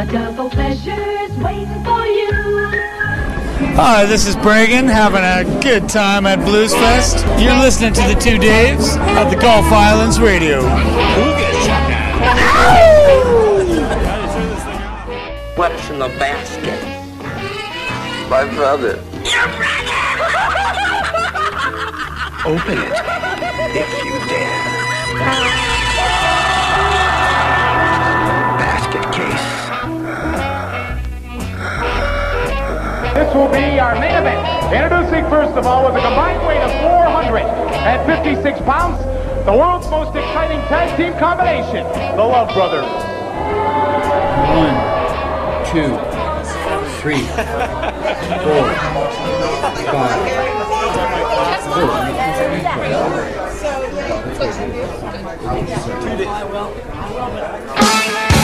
A double pleasure's waiting for you. Hi, this is Bragan having a good time at Blues Fest. You're listening to the two Daves of the Gulf Islands Radio. What's in the basket? My brother. Open it if you dare. This will be our main event. Introducing first of all with a combined weight of 456 pounds, the world's most exciting tag team combination, the Love Brothers. One, two, three, four, five. Take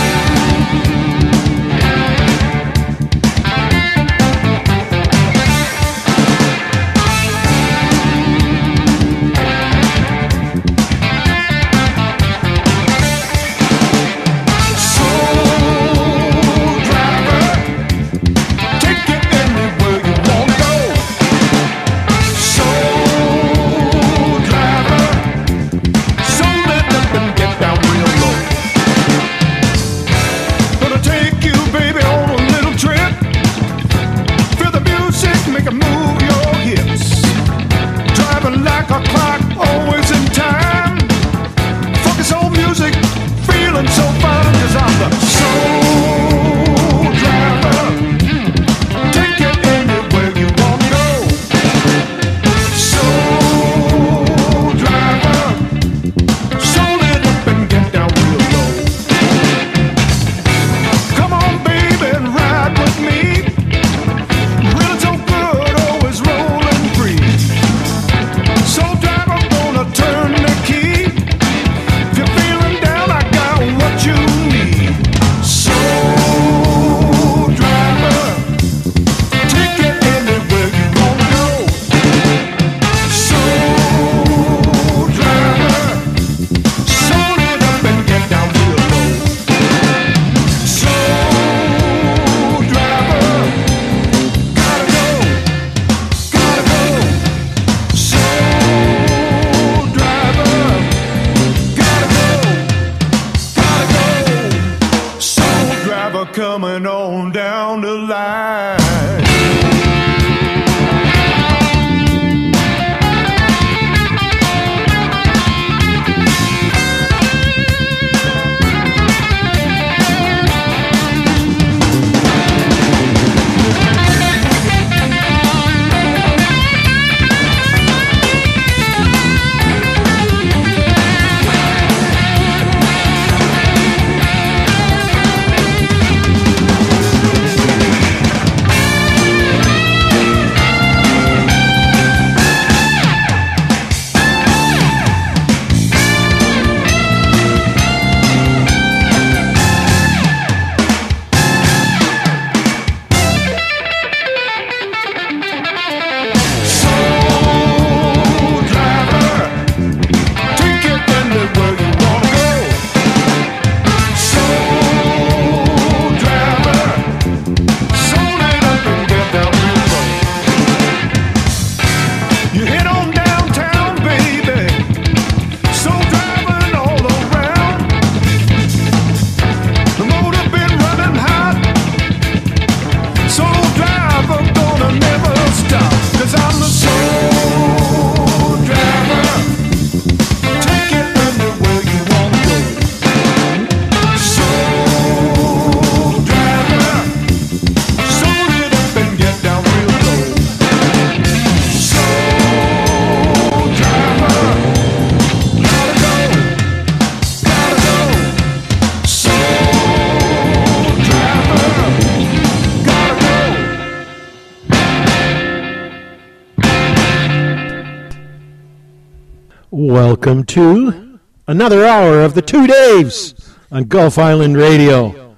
Welcome to another hour of the Two Daves on Gulf Island Radio.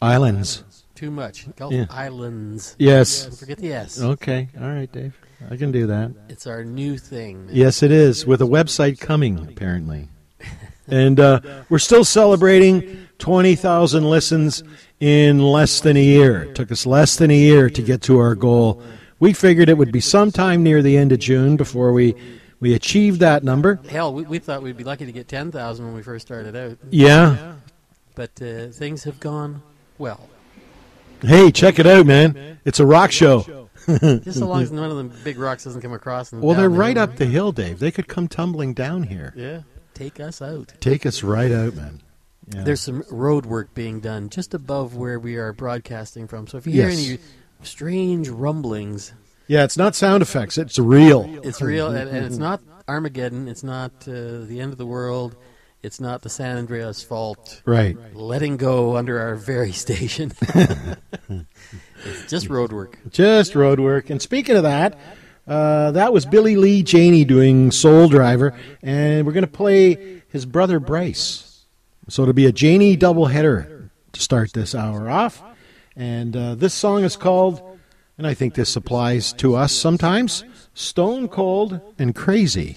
Islands. Too much. Gulf Yeah. Islands. Yes. Don't forget the S. Okay. All right, Dave. I can do that. It's our new thing. man. Yes, it is, with a website coming, apparently. and uh, we're still celebrating 20,000 listens in less than a year. It took us less than a year to get to our goal. We figured it would be sometime near the end of June before we we achieved that number. Hell, we, we thought we'd be lucky to get 10,000 when we first started out. Yeah. But uh, things have gone well. Hey, check it out, man. It's a rock show. Just so long as none of them big rocks doesn't come across. And Well, they're right up the hill, Dave. They could come tumbling down here. Yeah, take us out. Take us right out, man. Yeah. There's some road work being done just above where we are broadcasting from. So if you hear Yes. any strange rumblings, Yeah, it's not sound effects. It's real. it's real, and, and it's not Armageddon. It's not uh, the end of the world. It's not the San Andreas fault. Right. Letting go under our very station. it's just road work. Just road work. And speaking of that, uh, that was Billy Lee Janey doing Soul Driver, and we're going to play his brother Bryce. So it'll be a Janey doubleheader to start this hour off. And uh, this song is called, and I think this applies to us sometimes, Stone Cold and Crazy.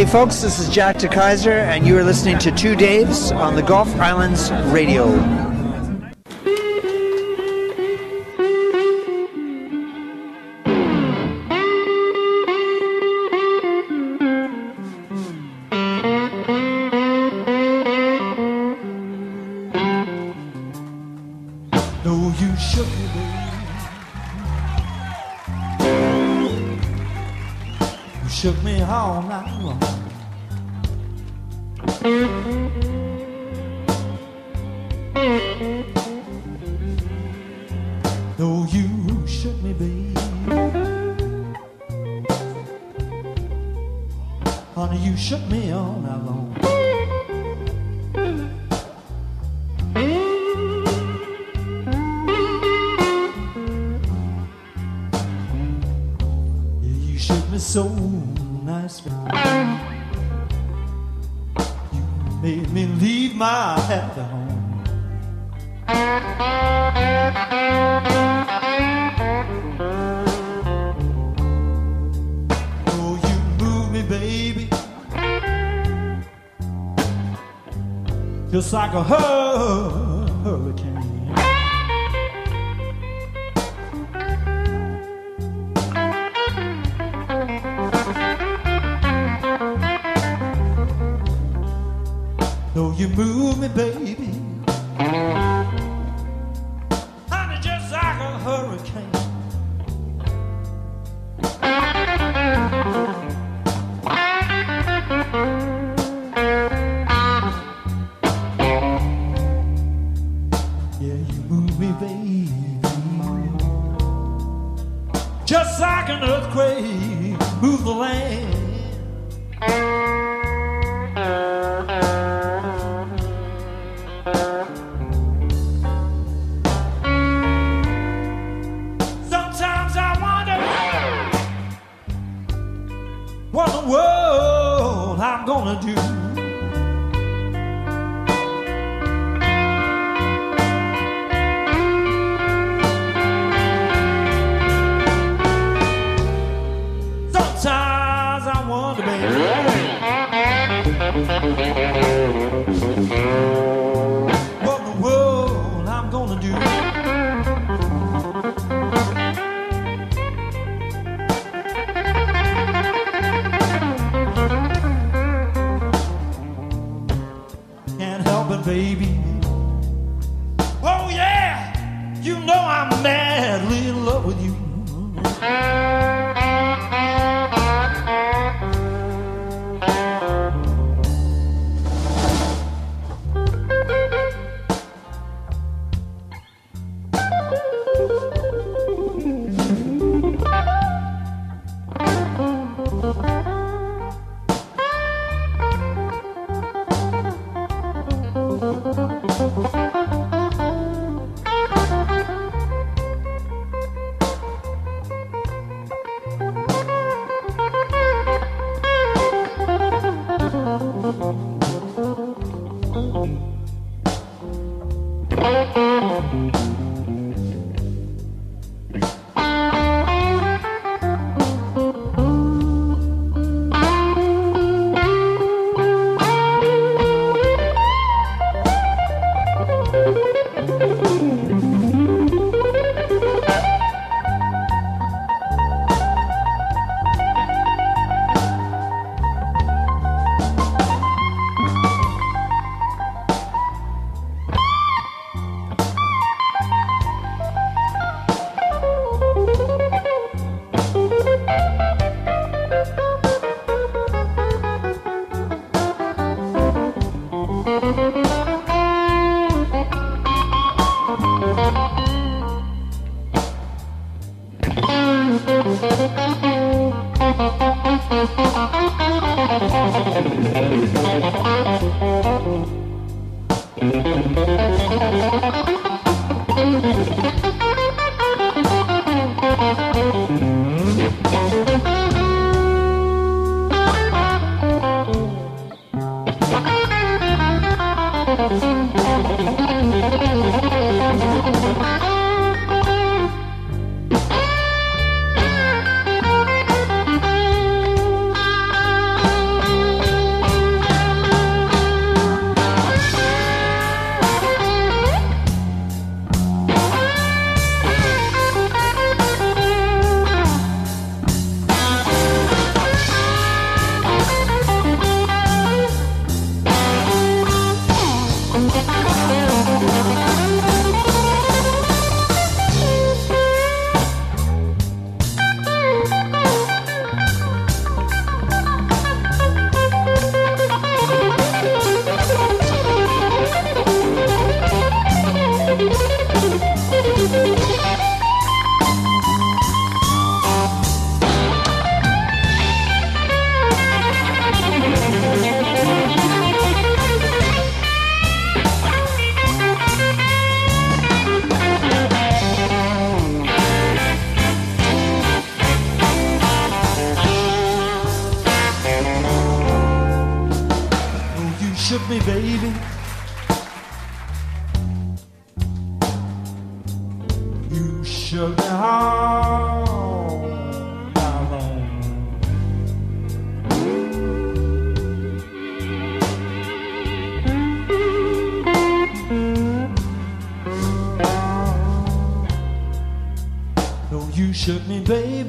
Howdy, folks. This is Jack DeKeyser, and you are listening to Two Daves on the Gulf Islands Radio. Me so nice. You made me leave my happy home. Oh, you move me, baby. Just like a hur- No, you move me, baby. Shook me, baby.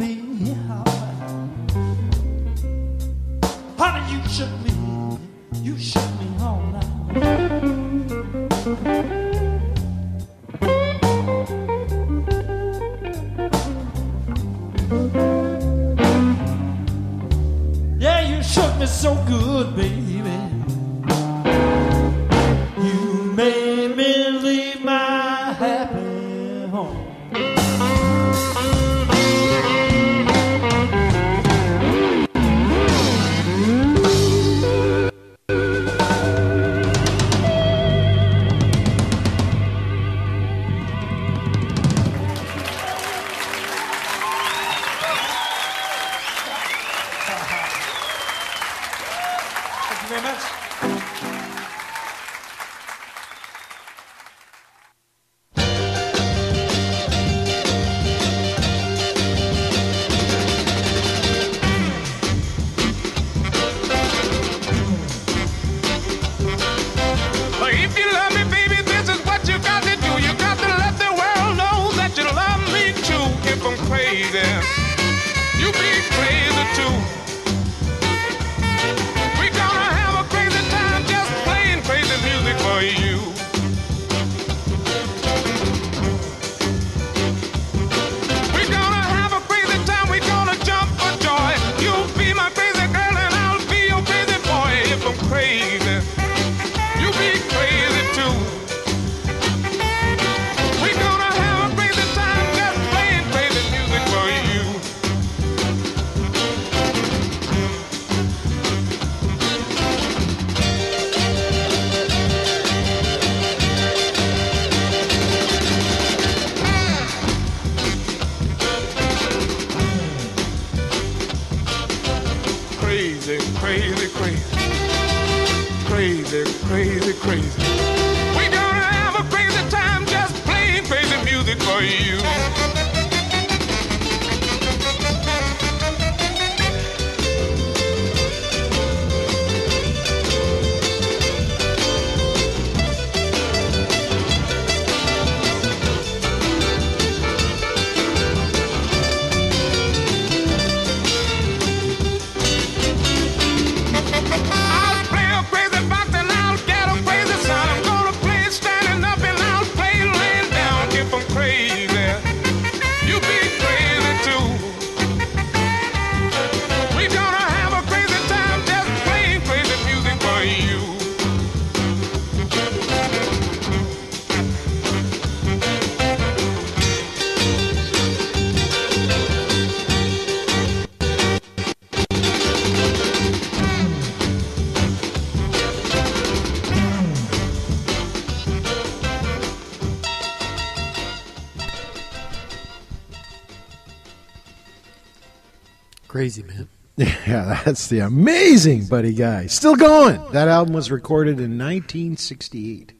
Yeah, that's the amazing Buddy Guy. Still going. That album was recorded in 1968.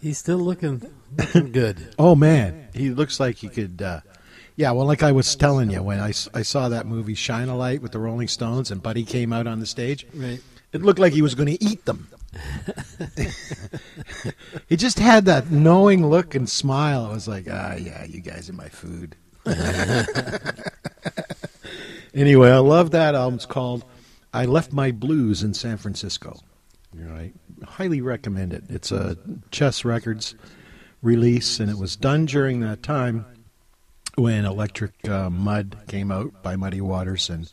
He's still looking, looking good. Oh man, he looks like he could. Uh, yeah, well, like I was telling you when I, I saw that movie Shine a Light with the Rolling Stones and Buddy came out on the stage, Right. it looked like he was going to eat them. he just had that knowing look and smile. I was like, ah, yeah, you guys are my food. Anyway, I love that album. It's called "I Left My Blues in San Francisco." You know, I highly recommend it. It's a Chess Records release, and it was done during that time when Electric uh, Mud came out by Muddy Waters, and.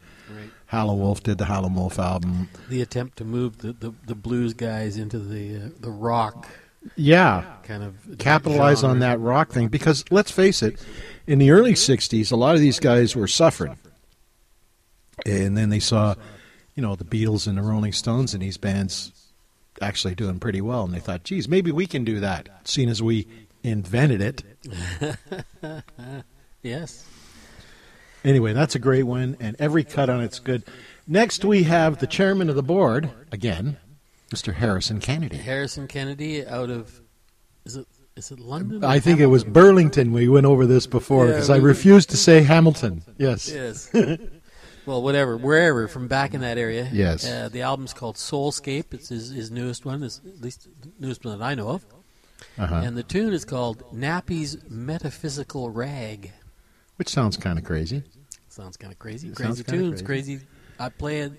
Howlin' Wolf did the Howlin' Wolf album. The attempt to move the, the, the blues guys into the uh, the rock Yeah, kind of capitalize genre. on that rock thing because let's face it, in the early '60s, a lot of these guys were suffering, and then they saw, you know, the Beatles and the Rolling Stones and these bands actually doing pretty well, and they thought, "Geez, maybe we can do that." Seeing as we invented it. Yes. Anyway, that's a great one, and every cut on it's good. Next, we have the chairman of the board again, Mr. Harrison Kennedy. Harrison Kennedy out of is it Is it London? I think it was Burlington. We went over this before Yeah, because I we- refused to say Hamilton. Yes. Yes. well, whatever, wherever from back in that area. Yes. Uh, the album's called Soulscape. It's his, his newest one, is at least the newest one that I know of. Uh-huh. And the tune is called Nappy's Metaphysical Rag. Which sounds kind of crazy. Sounds kind of crazy. It crazy tunes. Crazy. I play it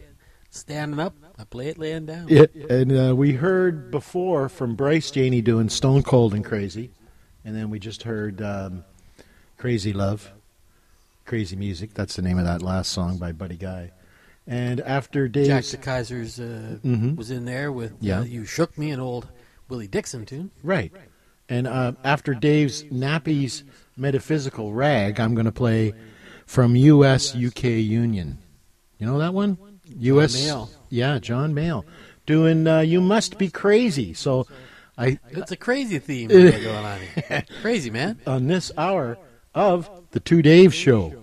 standing up. I play it laying down. Yeah, and uh, we heard before from Bryce Janey doing Stone Cold and Crazy, and then we just heard um, Crazy Love, Crazy Music. That's the name of that last song by Buddy Guy. And after Dave, Jack DeKeyser's uh, Mhm. was in there with Yeah. uh, You Shook Me, an old Willie Dixon tune. right, and uh, after Dave's Nappy's Metaphysical Rag, I'm going to play from U.S. UK Union. You know that one? U.S. Mayall. Yeah, John Mayall doing uh, "You Must Be Crazy." So, I It's a crazy theme going on here. crazy, man. on this hour of the Two Dave Show.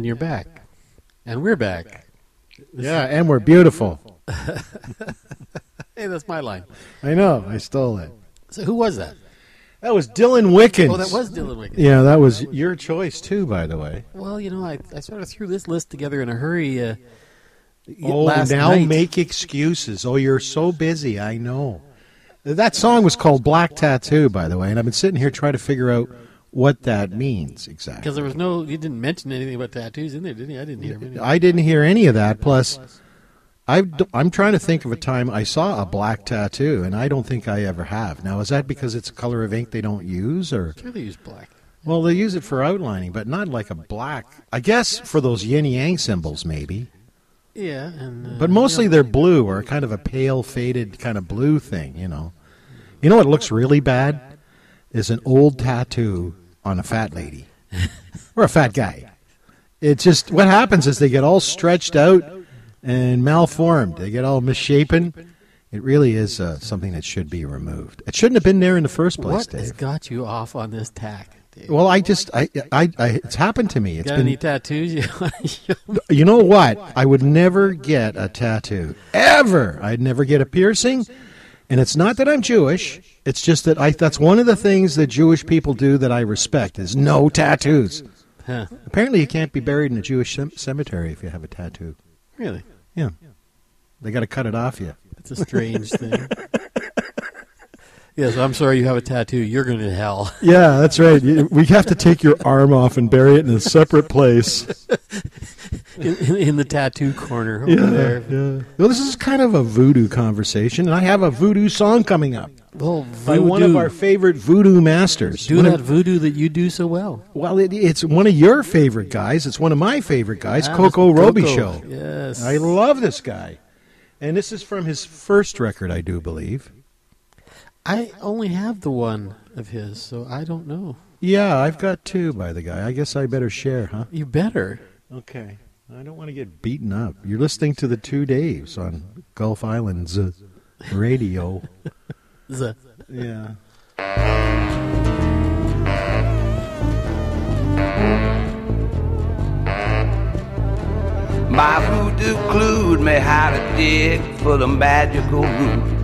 And you're back. And we're back. Yeah, and we're beautiful. Hey, that's my line. I know. I stole it. So who was that? That was Dylan Wickens. Oh, that was Dylan Wickens. Yeah, that was your choice too, by the way. Well, you know, I, I sort of threw this list together in a hurry. Uh, Oh, now night. make excuses. Oh, you're so busy. I know. That song was called Black Tattoo, by the way, and I've been sitting here trying to figure out what that means exactly. Because there was no, you didn't mention anything about tattoos in there, did you? I didn't hear any. I didn't hear any of that. Plus, I I'm trying to think of a time I saw a black tattoo, and I don't think I ever have. Now, is that because it's a color of ink they don't use, or Sure, they use black. well, they use it for outlining, but not like a black. I guess for those yin yang symbols, maybe. Yeah, and uh, But mostly they're blue or kind of a pale, faded kind of blue thing, you know. You know what looks really bad? Is an old tattoo on a fat lady or a fat guy. It just, what happens is they get all stretched out and malformed. They get all misshapen. It really is uh, something that should be removed. It shouldn't have been there in the first place, what has got you off on this tack? Dave? Well, I just, I, I, I, it's happened to me. It's Got been any tattoos? You You know what? I would never get a tattoo. Ever. I'd never get a piercing. And it's not that I'm Jewish. It's just that I that's one of the things that Jewish people do that I respect is no tattoos. Huh. Apparently you can't be buried in a Jewish cem- cemetery if you have a tattoo. Really? Yeah. They got to cut it off you. It's a strange thing. Yes, I'm sorry you have a tattoo. You're going to hell. Yeah, that's right. We have to take your arm off and bury it in a separate place. in, in, in the tattoo corner over there. yeah. Well, this is kind of a voodoo conversation, and I have a voodoo song coming up Well, by one of our favorite voodoo masters. do One of- that voodoo that you do so well. Well, it, it's one of your favorite guys. It's one of my favorite guys, Ah, Coco Mr. Roby Coco. Show. Yes. I love this guy. And this is from his first record, I do believe. I only have the one of his, so I don't know. Yeah, I've got two by the guy. I guess I better share, huh? You better. Okay. I don't want to get beaten up. You're listening to the two Daves on Gulf Islands uh, radio. The- yeah. My voodoo clued me how to dig for the magical roots.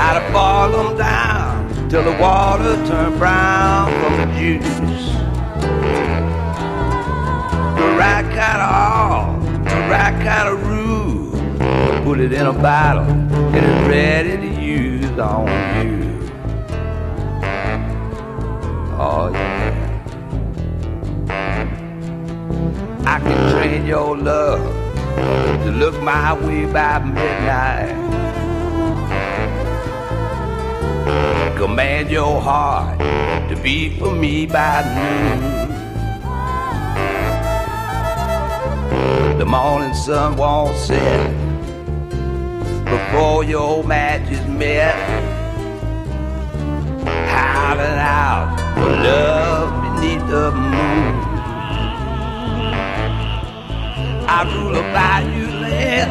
How to boil them down till the water turned brown from the juice. The right kind of oil, the right kind of roux. Put it in a bottle and it's ready to use on you. Oh yeah. I can train your love to look my way by midnight. Command your heart to be for me by noon. The morning sun won't set before your match is met. Howling out for love beneath the moon. I rule a bayou land.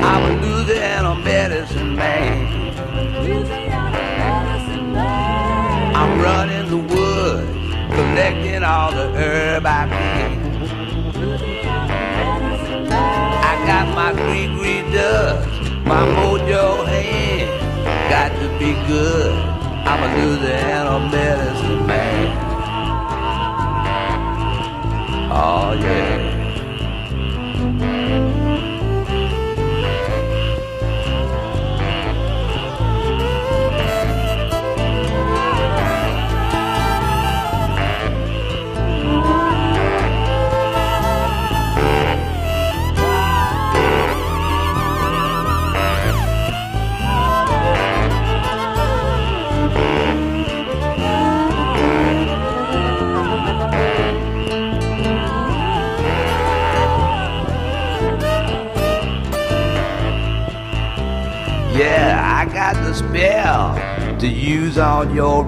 I'm a Louisiana medicine man. Running the woods, collecting all the herb I can. I got my green green dust, my mojo hand. Got to be good. I'm a Louisiana medicine man. Oh. Yeah,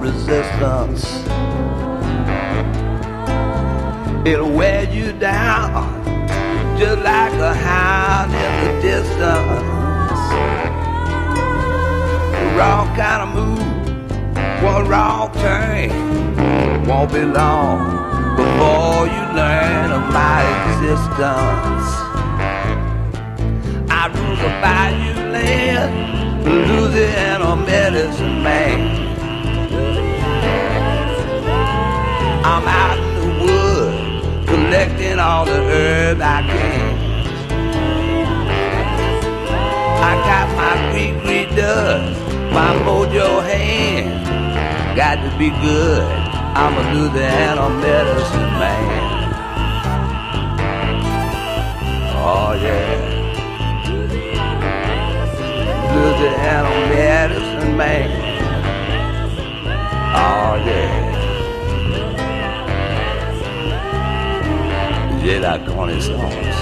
resistance. It'll wear you down just like a hound in the distance. The wrong kind of move, one wrong turn, won't be long before you learn of my existence. I rule the bayou land, Louisiana medicine man. I'm out in the wood collecting all the herb I can. I got my Greek Greek dust, my mojo hand. Got to be good. I'ma do the animal medicine man. Oh yeah. Do the animal medicine man. Oh yeah. il est la connaissance.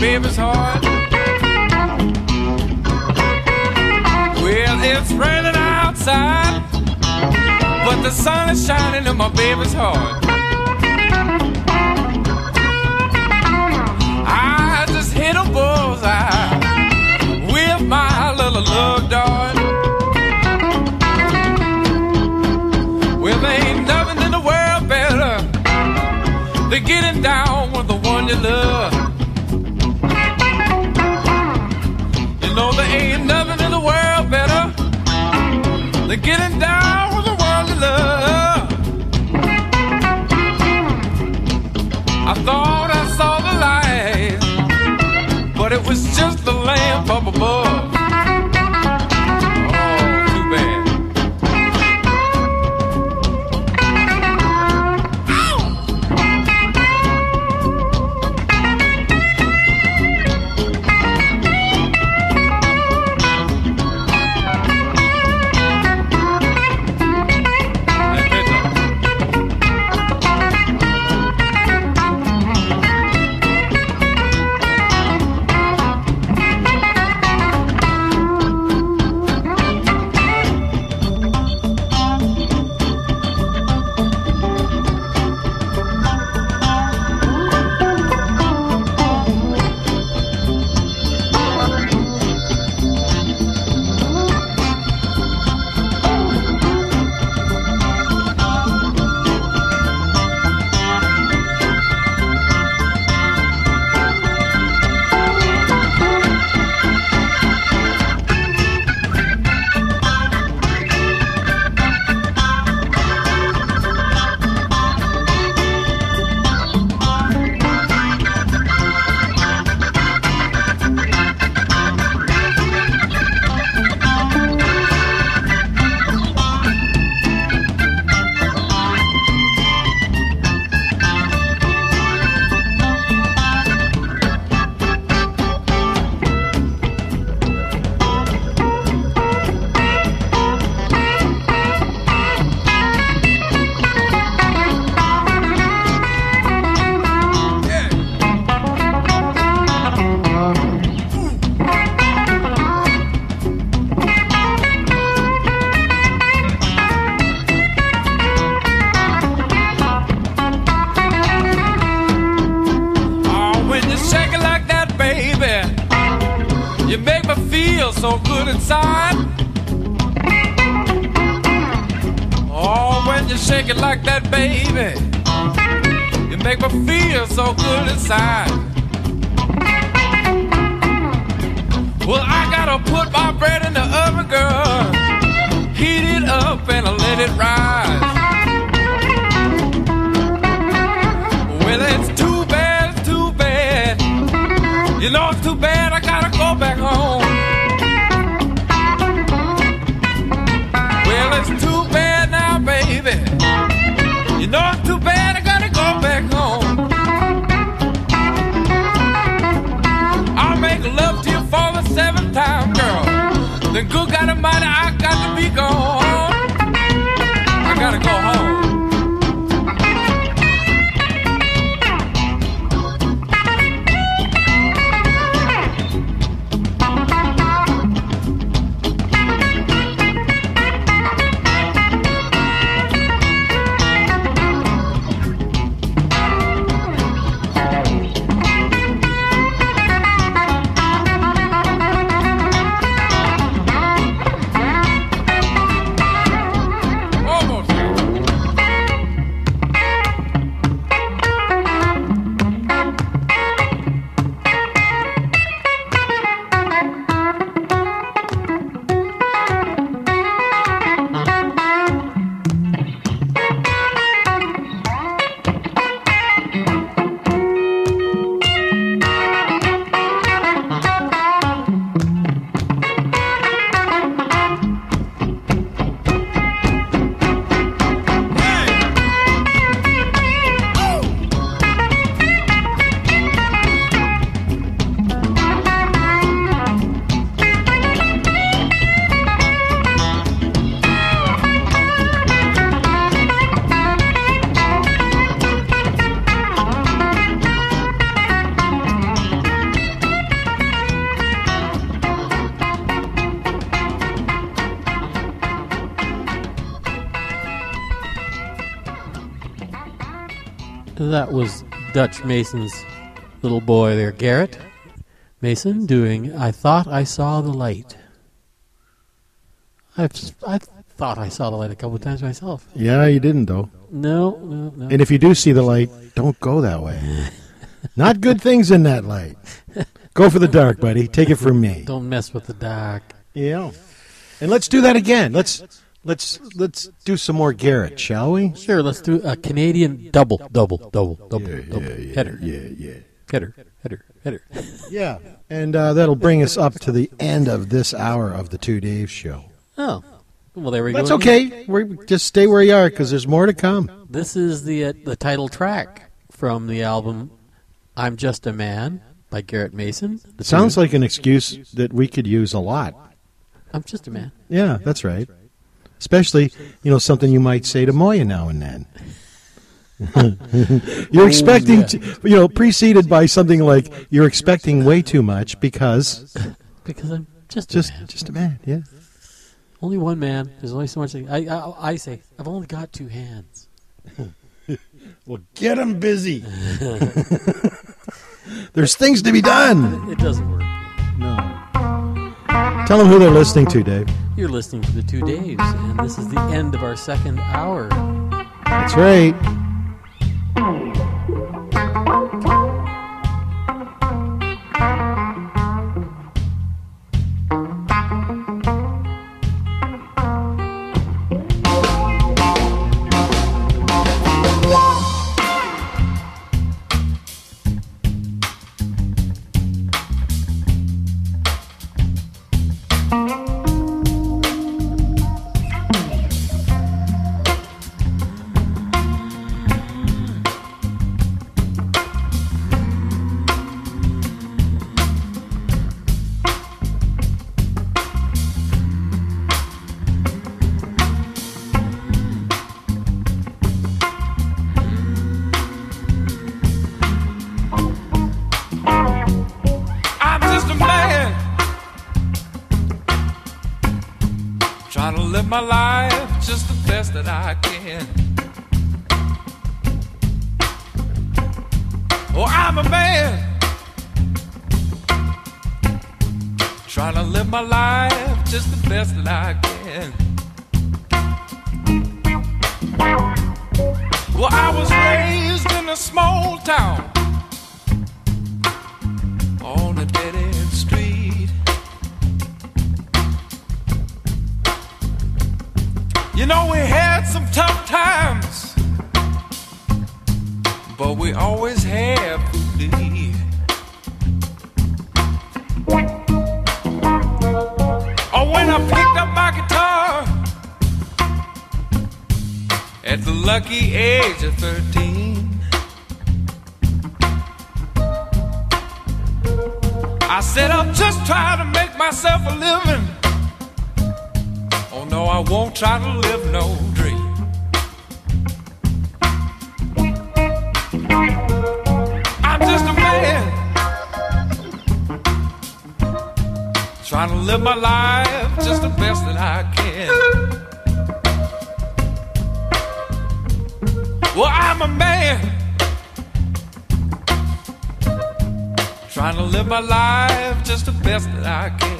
baby's heart. Well, it's raining outside, but the sun is shining in my baby's heart. I just hit a bullseye with my little love dart. Well, there ain't nothing in the world better than getting down with the one you love. Than getting down with the one you love. I thought I saw the light, but it was just the lamp up above. That was Dutch Mason's little boy there, Garrett Mason, doing I Thought I Saw the Light. I've, I thought I saw the light a couple of times myself. Yeah, you didn't though. No, no, no. And if you do see the light, don't go that way. Not good things in that light. Go for the dark, buddy. Take it from me. Don't mess with the dark. Yeah. And let's do that again. Let's let's let's do some more Garrett, shall we? Sure, let's do a Canadian double, double, double, double, double header. Yeah, yeah. Header, header, header. Yeah. And uh, that'll bring us up to the end of this hour of the Two Dave Show. Oh, well, there we go. That's okay. We're, just stay where you are because there's more to come. This is the uh, the title track from the album "I'm Just a Man" by Garrett Mason. It sounds like an excuse that we could use a lot. I'm just a man. Yeah, that's right. Especially, you know, something you might say to Moya now and then. you're Oh, expecting, to, you know, preceded by something like you're expecting way too much because Because I'm just just a man. just a man. Yeah. Only one man. There's only so much. I, I I say I've only got two hands. Well, get them busy. There's things to be done. It doesn't work. No. Tell them who they're listening to, Dave. You're listening to the two Daves, and this is the end of our second hour. That's right. Live my life just the best that I can. Oh, I'm a man trying to live my life just the best that I can. Well, I was raised in a small town myself a living. Oh no, I won't try to live no dream. I'm just a man trying to live my life just the best that I can. Well, I'm a man trying to live my life just the best that I can.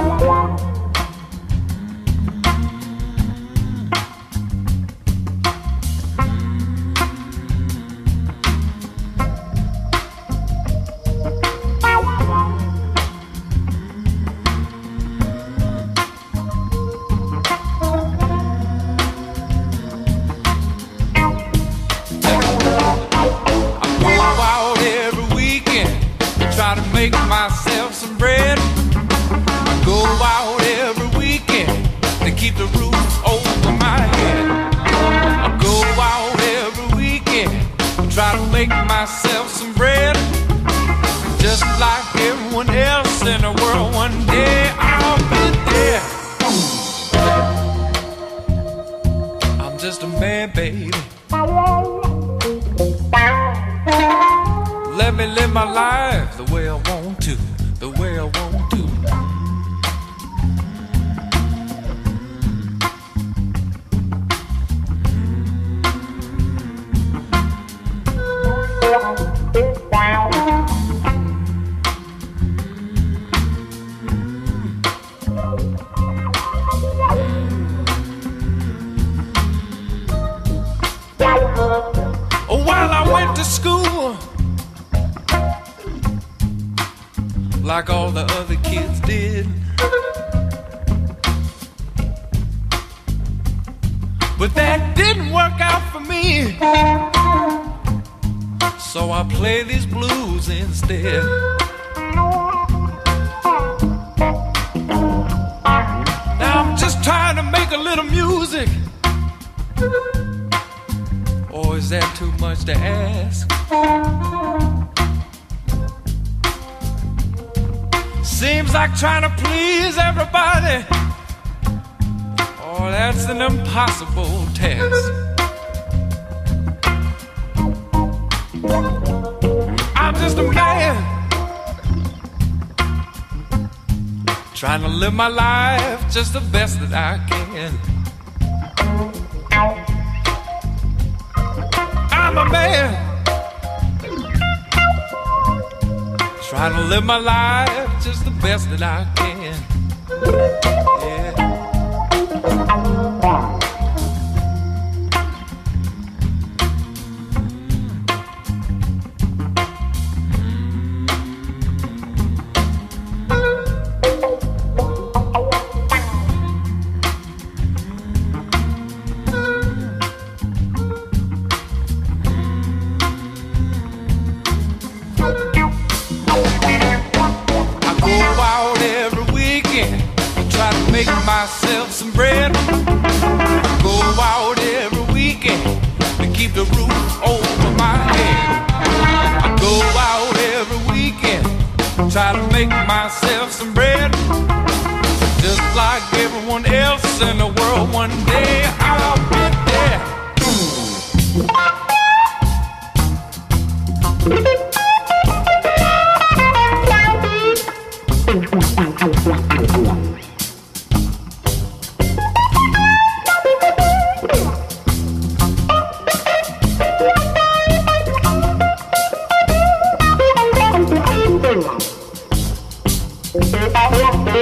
Thank you. Little music. Or is that too much to ask? Seems like trying to please everybody. Oh, that's an impossible task. I'm just a trying to live my life just the best that I can. I'm a man trying to live my life just the best that I can.